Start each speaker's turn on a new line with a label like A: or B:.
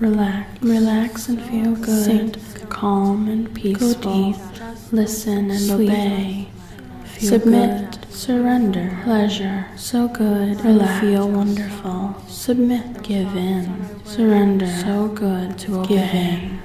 A: Relax, relax and feel good. Sink, calm and peaceful. Go deep. Listen and Sweet. obey. Feel Submit, good. surrender, pleasure, so good, relax, feel wonderful. Submit, give in, surrender, so good to obey. Give in.